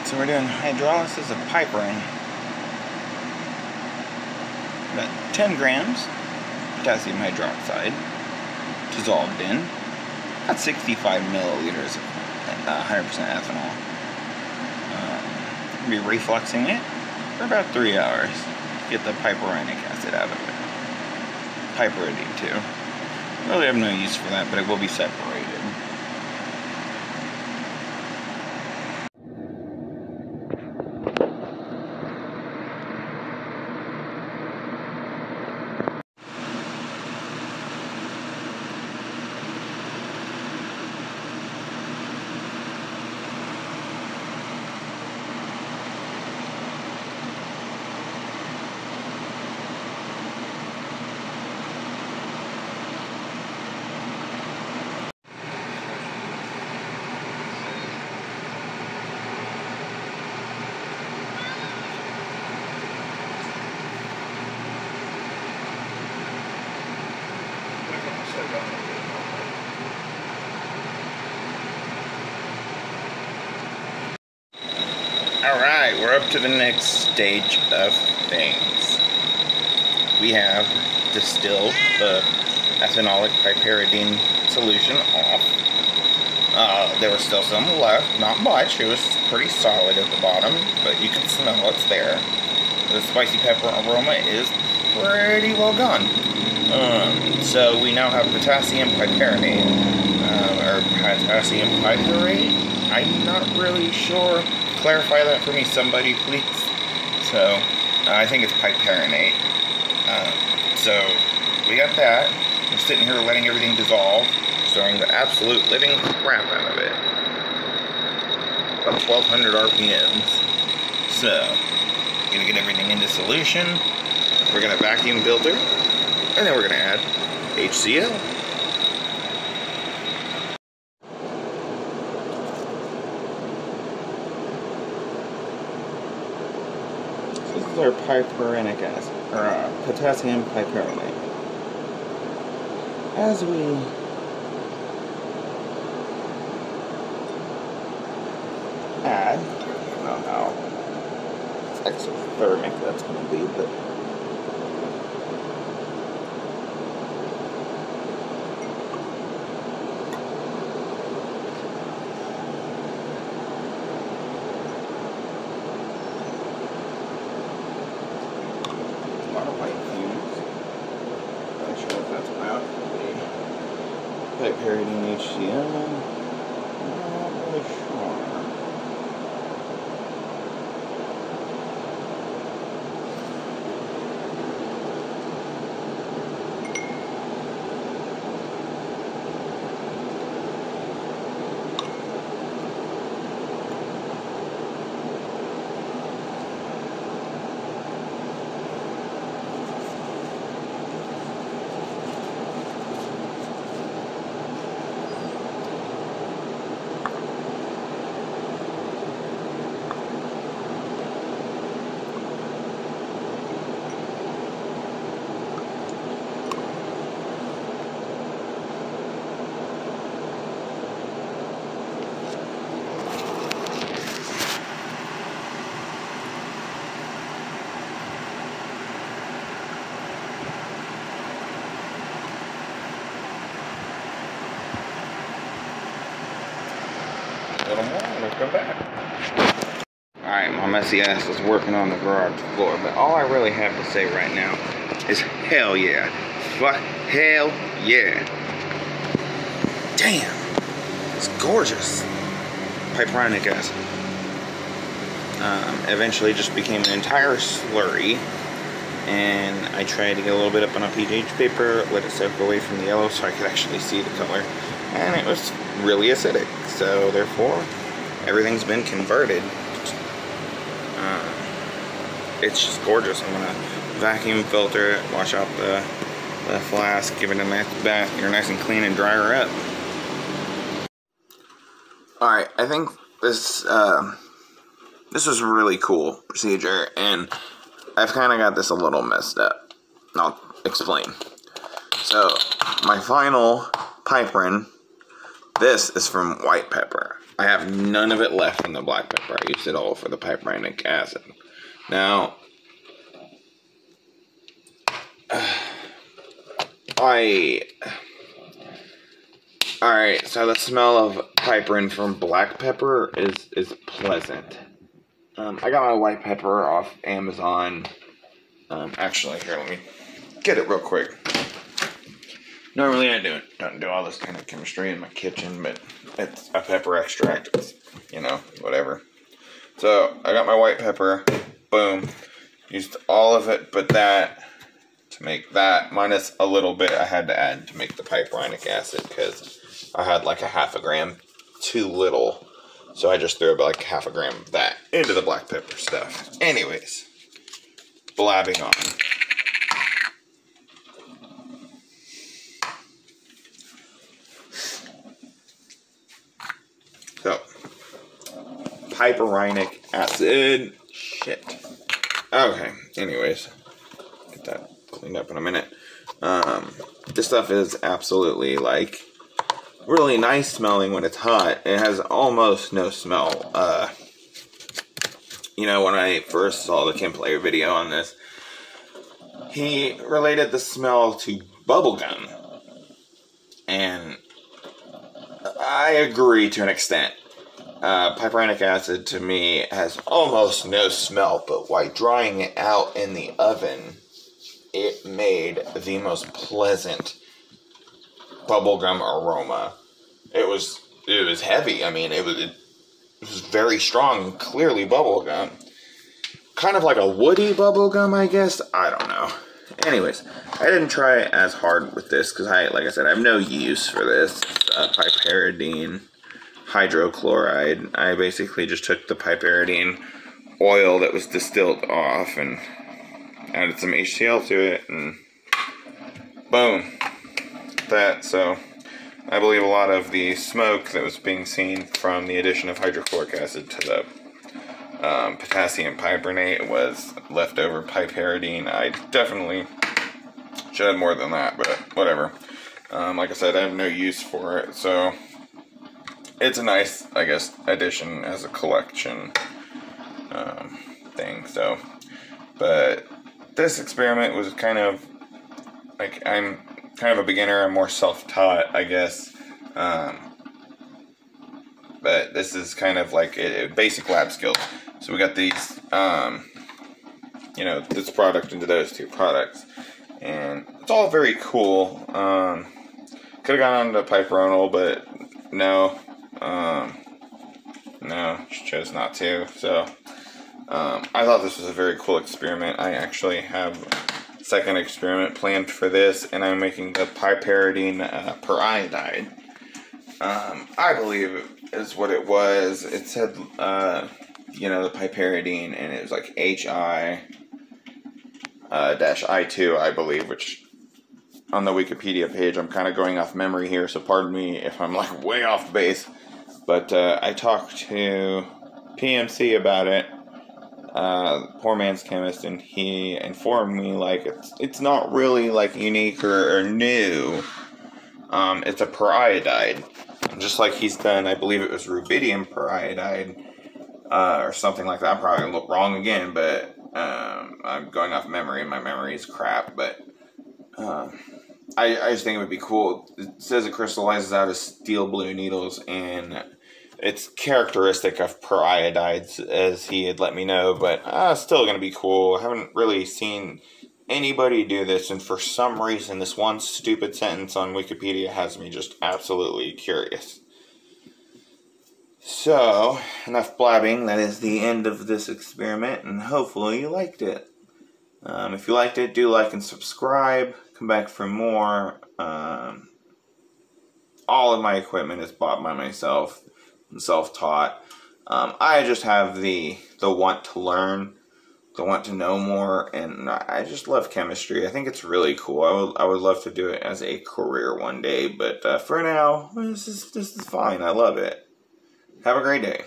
Alright, so we're doing hydrolysis of piperine. About 10 grams potassium hydroxide dissolved in. About 65 milliliters of 100% uh, ethanol. Um, be refluxing it for about 3 hours. Get the piperinic acid out of it. Piperidine too. Really have no use for that, but it will be separated. Alright, we're up to the next stage of things. We have distilled the ethanolic piperidine solution off. Uh, there was still some left, not much, it was pretty solid at the bottom, but you can smell it's there. The spicy pepper aroma is pretty well gone. Um, so we now have potassium piperonate, uh, or potassium piperate. I'm not really sure clarify that for me, somebody, please? So, uh, I think it's piperonate. Uh, so, we got that. We're sitting here letting everything dissolve, stirring the absolute living crap out of it. About 1200 RPMs. So, gonna get everything into solution. We're gonna vacuum filter, and then we're gonna add HCl. Piperinic acid, or uh, potassium piperonate. As we add, I don't know how exothermic that's going to be, but piperidine HCl. Not really sure. Come back. Alright, my messy ass is working on the garage floor, but all I really have to say right now is hell yeah. Fuck, hell yeah. Damn, it's gorgeous. Piperonic acid. Um, eventually just became an entire slurry and I tried to get a little bit up on a pH paper, let it soak away from the yellow so I could actually see the color, and it was really acidic. So therefore, everything's been converted. Uh, it's just gorgeous. I'm gonna vacuum filter it, wash out the, the flask, give it a nice bath. You're nice and clean and dry her up. All right, I think this uh, this was a really cool procedure, and I've kind of got this a little messed up. I'll explain. So, my final piperin this is from white pepper. I have none of it left in the black pepper. I used it all for the piperinic acid. Now, I. Alright, so the smell of piperine from black pepper is, is pleasant. Um, I got my white pepper off Amazon. Um, actually, here, let me get it real quick. Normally, I don't, don't do all this kind of chemistry in my kitchen, but it's a pepper extract. It's, you know, whatever. So, I got my white pepper. Boom. Used all of it but that to make that, minus a little bit I had to add to make the piperinic acid because I had like a half a gram too little. So I just threw about like half a gram of that into the black pepper stuff. Anyways, blabbing on. So, piperinic acid. Shit. Okay, anyways. Get that cleaned up in a minute. Um, this stuff is absolutely like really nice smelling when it's hot. It has almost no smell. Uh, you know, when I first saw the Chemplayer video on this, he related the smell to bubblegum. And I agree to an extent. Uh, piperinic acid to me has almost no smell, but while drying it out in the oven, it made the most pleasant bubblegum aroma. It was it was heavy. I mean, it was it was very strong, clearly bubblegum. Kind of like a woody bubblegum, I guess. I don't know. Anyways, I didn't try as hard with this because I, like I said, I have no use for this. Uh, piperidine hydrochloride. I basically just took the piperidine oil that was distilled off and added some HCl to it, and boom, that. So I believe a lot of the smoke that was being seen from the addition of hydrochloric acid to the um, potassium piperate was leftover piperidine. I definitely should have more than that, but whatever. Um, like I said, I have no use for it, so it's a nice, I guess, addition as a collection um, thing. So, but this experiment was kind of like I'm kind of a beginner. I'm more self-taught, I guess. Um, but this is kind of like a, a basic lab skills. So we got these, um, you know, this product into those two products, and it's all very cool. Um, could have gone on to Piperonal, but no, um, no, chose not to. So um, I thought this was a very cool experiment. I actually have second experiment planned for this, and I'm making the piperidine uh, periodide. Um, I believe is what it was. It said, uh, you know, the piperidine, and it was like HI uh, dash I2, I believe, which on the Wikipedia page, I'm kind of going off memory here, so pardon me if I'm like way off base. But uh, I talked to PMC about it uh, poor man's chemist, and he informed me like it's it's not really like unique or, or new. Um, it's a periodide, just like he's done. I believe it was rubidium periodide uh, or something like that. I'm probably look wrong again, but um, I'm going off memory, and my memory is crap. But uh, I I just think it would be cool. It says it crystallizes out of steel blue needles and it's characteristic of periodides, as he had let me know, but uh, still going to be cool. I haven't really seen anybody do this, and for some reason, this one stupid sentence on Wikipedia has me just absolutely curious. So, enough blabbing. That is the end of this experiment, and hopefully you liked it. Um, if you liked it, do like and subscribe. Come back for more. Um, all of my equipment is bought by myself and self-taught. Um, I just have the the want to learn, the want to know more, and I just love chemistry. I think it's really cool. I would I would love to do it as a career one day, but uh, for now, this is this is fine. I love it. Have a great day.